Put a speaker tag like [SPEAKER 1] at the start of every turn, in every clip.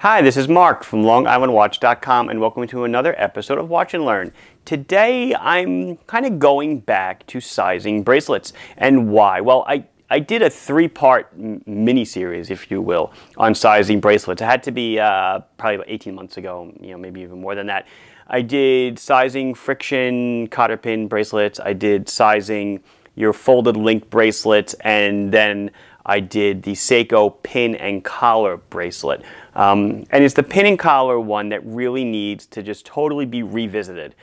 [SPEAKER 1] Hi, this is Mark from LongIslandWatch.com and welcome to another episode of Watch and Learn. Today I'm kind of going back to sizing bracelets. And why? Well, I, I did a three-part mini-series, if you will, on sizing bracelets. It had to be uh, probably about 18 months ago, you know, maybe even more than that. I did sizing friction cotter pin bracelets. I did sizing your folded link bracelets, and then I did the Seiko pin and collar bracelet. Um, and it's the pin and collar one that really needs to just totally be revisited.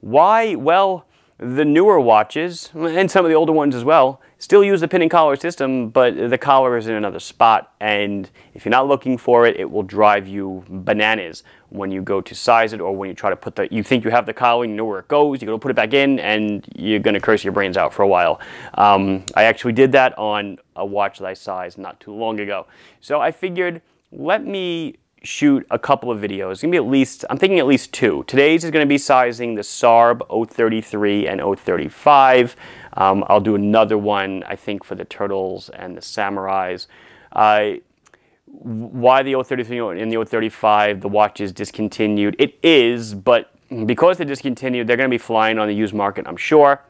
[SPEAKER 1] Why? Well, the newer watches, and some of the older ones as well, still use the pin and collar system, but the collar is in another spot. And if you're not looking for it, it will drive you bananas when you go to size it or when you try to put the, you think you have the collar, you know where it goes, you go to put it back in, and you're going to curse your brains out for a while. Um, I actually did that on a watch that I sized not too long ago. So I figured, let me shoot a couple of videos. It's to be at least, I'm thinking at least two. Today's is going to be sizing the SARB 033 and 035. Um, I'll do another one, I think, for the Turtles and the Samurais. Uh, why the 033 and the 035, the watch is discontinued. It is, but because they're discontinued, they're going to be flying on the used market, I'm sure.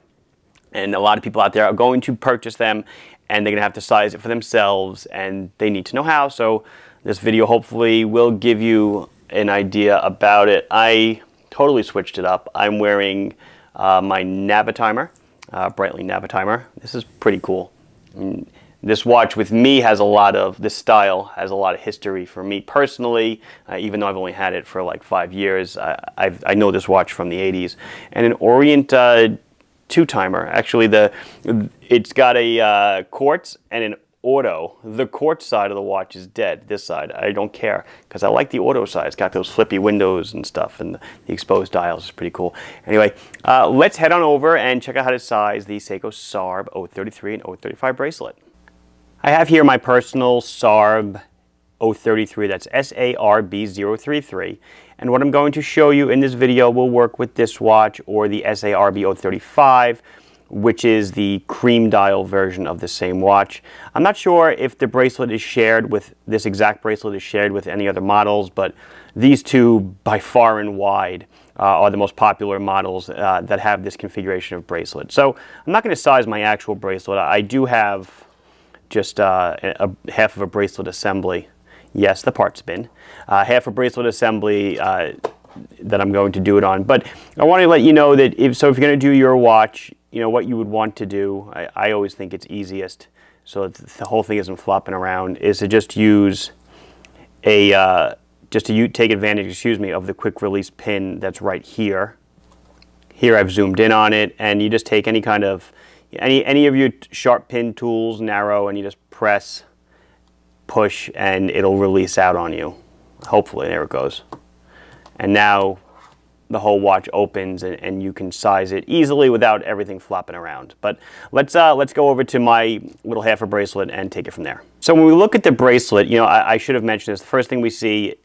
[SPEAKER 1] And a lot of people out there are going to purchase them and they're going to have to size it for themselves and they need to know how. So this video hopefully will give you an idea about it. I totally switched it up. I'm wearing uh, my Navitimer, uh, Breitling Navitimer. This is pretty cool. this watch with me has a lot of, this style has a lot of history for me personally, uh, even though I've only had it for like five years. I, i know this watch from the 80s. And an Orient uh, two timer. Actually, the it's got a uh, quartz and an auto. The quartz side of the watch is dead. This side, I don't care because I like the auto side. It's got those flippy windows and stuff, and the exposed dials is pretty cool. Anyway, uh, let's head on over and check out how to size the Seiko SARB 033 and 035 bracelet. I have here my personal SARB 033, that's SARB033. And what I'm going to show you in this video will work with this watch or the SARB 035 which is the cream dial version of the same watch. I'm not sure if the bracelet is shared with, this exact bracelet is shared with any other models, but these two by far and wide uh, are the most popular models uh, that have this configuration of bracelet. So I'm not going to size my actual bracelet. I do have just uh, a, a, half of a bracelet assembly. Yes, the part's bin. Uh, half a bracelet assembly uh, that I'm going to do it on. But I want to let you know that if so, if you're going to do your watch, you know, what you would want to do, I, I always think it's easiest, so the whole thing isn't flopping around, is to just use a, uh, just to take advantage, excuse me, of the quick release pin that's right here. Here I've zoomed in on it, and you just take any kind of, any, any of your sharp pin tools, narrow, and you just press, push, and it'll release out on you. Hopefully, there it goes. And now the whole watch opens and, and, you can size it easily without everything flopping around. But let's, uh, let's go over to my little half a bracelet and take it from there. So when we look at the bracelet, you know, I, I should have mentioned this. The first thing we see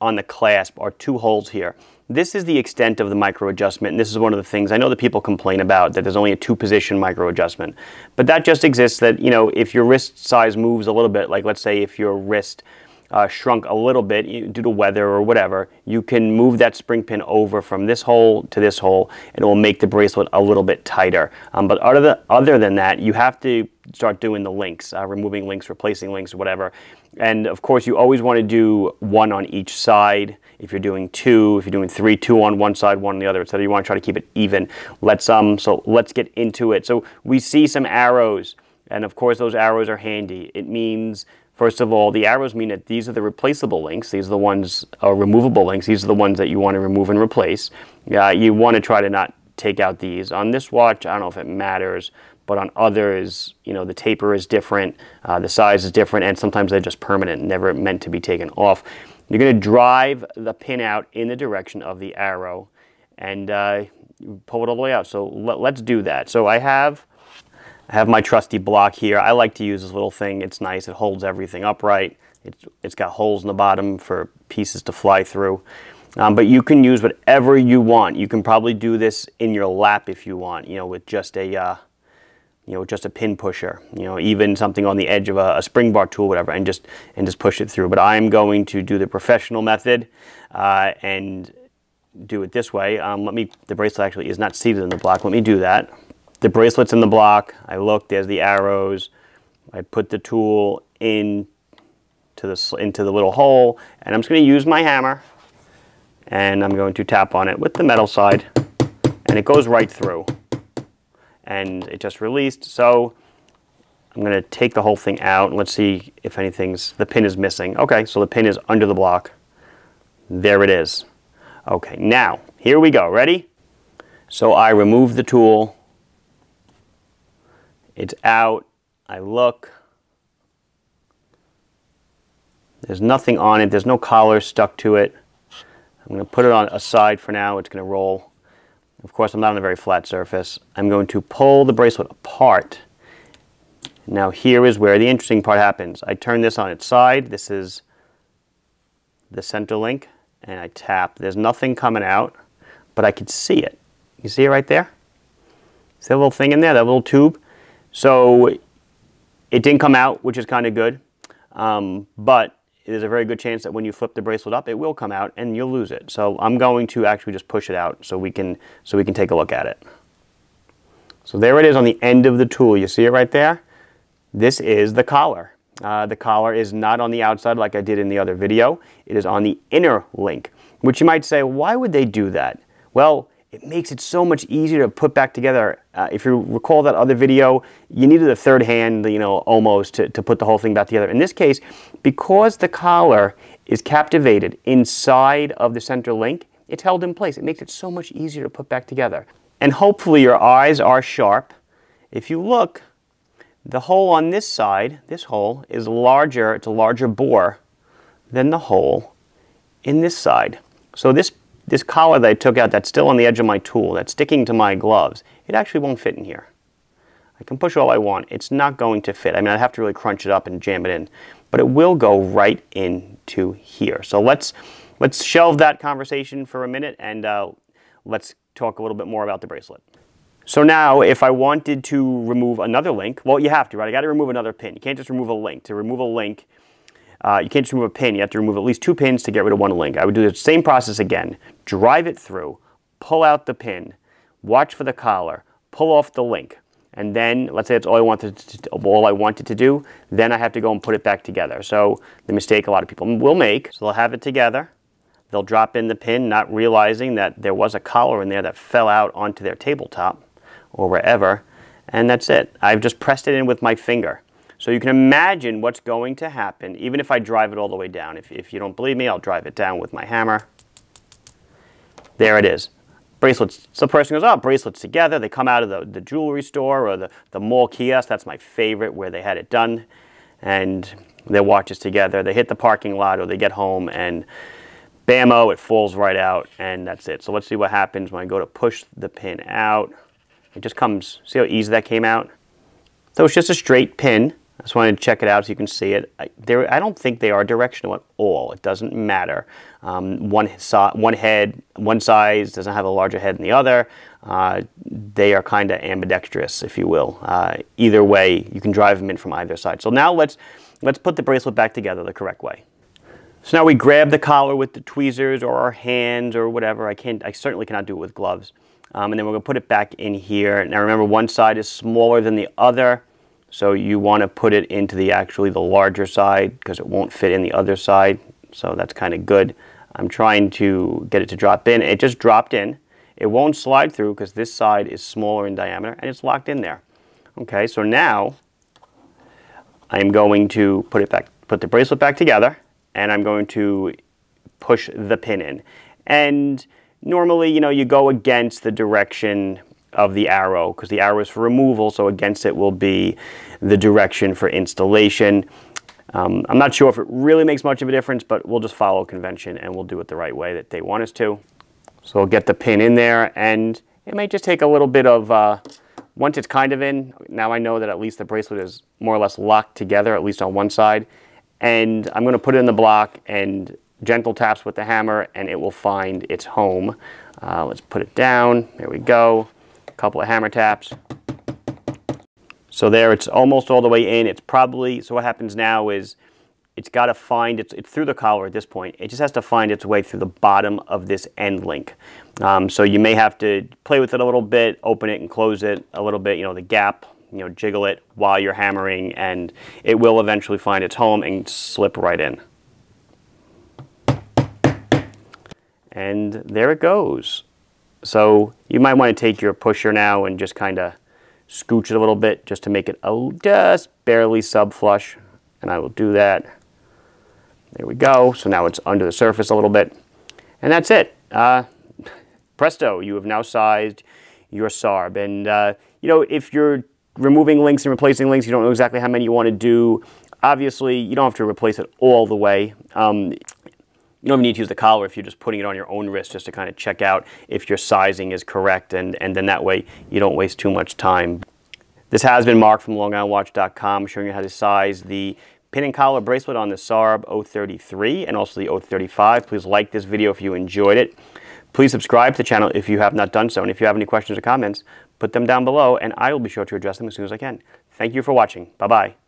[SPEAKER 1] on the clasp are two holes here. This is the extent of the micro adjustment, and this is one of the things I know that people complain about, that there's only a two-position micro adjustment. But that just exists that, you know, if your wrist size moves a little bit, like let's say if your wrist uh, shrunk a little bit due to weather or whatever, you can move that spring pin over from this hole to this hole and it will make the bracelet a little bit tighter. Um, but other than, other than that, you have to start doing the links, uh, removing links, replacing links, whatever. And of course, you always want to do one on each side. If you're doing two, if you're doing three, two on one side, one on the other, so you want to try to keep it even. Let's um, so let's get into it. So we see some arrows, and of course those arrows are handy. It means First of all, the arrows mean that these are the replaceable links. These are the ones, or removable links. These are the ones that you want to remove and replace. Uh, you want to try to not take out these. On this watch, I don't know if it matters, but on others, you know, the taper is different, uh, the size is different, and sometimes they're just permanent, never meant to be taken off. You're going to drive the pin out in the direction of the arrow and uh, pull it all the way out. So let, let's do that. So I have I have my trusty block here. I like to use this little thing. It's nice. It holds everything upright. It's, it's got holes in the bottom for pieces to fly through. Um, but you can use whatever you want. You can probably do this in your lap if you want, you know, with just a, uh, you know, just a pin pusher, you know, even something on the edge of a, a spring bar tool, whatever, and just and just push it through. But I'm going to do the professional method uh, and do it this way. Um, let me. The bracelet actually is not seated in the block. Let me do that. The bracelet's in the block. I look. There's the arrows. I put the tool in to into the little hole, and I'm just going to use my hammer, and I'm going to tap on it with the metal side, and it goes right through and it just released. So I'm going to take the whole thing out and let's see if anything's, the pin is missing. Okay, so the pin is under the block. There it is. Okay, now, here we go. Ready? So I remove the tool. It's out. I look. There's nothing on it. There's no collar stuck to it. I'm going to put it on aside for now. It's going to roll. Of course, I'm not on a very flat surface. I'm going to pull the bracelet apart. Now here is where the interesting part happens. I turn this on its side. This is the center link, and I tap. There's nothing coming out, but I can see it. You see it right there? See that little thing in there, that little tube? So it didn't come out, which is kind of good. Um, but there's a very good chance that when you flip the bracelet up, it will come out and you'll lose it. So I'm going to actually just push it out so we can, so we can take a look at it. So there it is on the end of the tool. You see it right there? This is the collar. Uh, the collar is not on the outside like I did in the other video. It is on the inner link, which you might say, why would they do that? Well, it makes it so much easier to put back together. Uh, if you recall that other video, you needed a third hand, you know, almost to, to put the whole thing back together. In this case, because the collar is captivated inside of the center link, it's held in place. It makes it so much easier to put back together. And hopefully your eyes are sharp. If you look, the hole on this side, this hole, is larger, it's a larger bore than the hole in this side. So this this collar that I took out that's still on the edge of my tool, that's sticking to my gloves, it actually won't fit in here. I can push all I want. It's not going to fit. I mean, I'd have to really crunch it up and jam it in, but it will go right into here. So let's, let's shelve that conversation for a minute and uh, let's talk a little bit more about the bracelet. So now, if I wanted to remove another link, well, you have to, right? I got to remove another pin. You can't just remove a link. To remove a link, uh, you can't just remove a pin. You have to remove at least two pins to get rid of one link. I would do the same process again. Drive it through, pull out the pin, watch for the collar, pull off the link, and then let's say that's all I wanted to, all I wanted to do, then I have to go and put it back together. So the mistake a lot of people will make, so they'll have it together, they'll drop in the pin not realizing that there was a collar in there that fell out onto their tabletop or wherever, and that's it. I've just pressed it in with my finger. So you can imagine what's going to happen, even if I drive it all the way down. If, if you don't believe me, I'll drive it down with my hammer. There it is. Bracelets. So the person goes, oh, bracelets together. They come out of the, the jewelry store or the, the mall kiosk. That's my favorite, where they had it done. And their watches together. They hit the parking lot or they get home and bammo, it falls right out and that's it. So let's see what happens when I go to push the pin out. It just comes, see how easy that came out? So it's just a straight pin. I just wanted to check it out so you can see it. I, I don't think they are directional at all. It doesn't matter. Um, one, so, one head, one size doesn't have a larger head than the other. Uh, they are kind of ambidextrous, if you will. Uh, either way, you can drive them in from either side. So now let's, let's put the bracelet back together the correct way. So now we grab the collar with the tweezers or our hands or whatever. I, can't, I certainly cannot do it with gloves. Um, and then we're going to put it back in here. Now remember, one side is smaller than the other. So you want to put it into the actually the larger side because it won't fit in the other side. So that's kind of good. I'm trying to get it to drop in. It just dropped in. It won't slide through because this side is smaller in diameter and it's locked in there. Okay, so now I'm going to put it back, put the bracelet back together and I'm going to push the pin in. And normally, you know, you go against the direction of the arrow because the arrow is for removal, so against it will be the direction for installation. Um, I'm not sure if it really makes much of a difference, but we'll just follow convention and we'll do it the right way that they want us to. So we'll get the pin in there and it may just take a little bit of, uh, once it's kind of in, now I know that at least the bracelet is more or less locked together, at least on one side. And I'm going to put it in the block and gentle taps with the hammer and it will find its home. Uh, let's put it down. There we go. Couple of hammer taps. So there, it's almost all the way in. It's probably, so what happens now is it's got to find, its, it's through the collar at this point. It just has to find its way through the bottom of this end link. Um, so you may have to play with it a little bit, open it and close it a little bit, you know, the gap, you know, jiggle it while you're hammering and it will eventually find its home and slip right in. And there it goes. So you might want to take your pusher now and just kind of scooch it a little bit just to make it a, just barely sub-flush. And I will do that. There we go. So now it's under the surface a little bit. And that's it. Uh, presto, you have now sized your SARB. And, uh, you know, if you're removing links and replacing links, you don't know exactly how many you want to do, obviously you don't have to replace it all the way. Um, you don't even need to use the collar if you're just putting it on your own wrist just to kind of check out if your sizing is correct and, and then that way you don't waste too much time. This has been Mark from LongIslandWatch.com showing you how to size the pin and collar bracelet on the SARB 033 and also the 035. Please like this video if you enjoyed it. Please subscribe to the channel if you have not done so. And if you have any questions or comments, put them down below and I will be sure to address them as soon as I can. Thank you for watching. Bye-bye.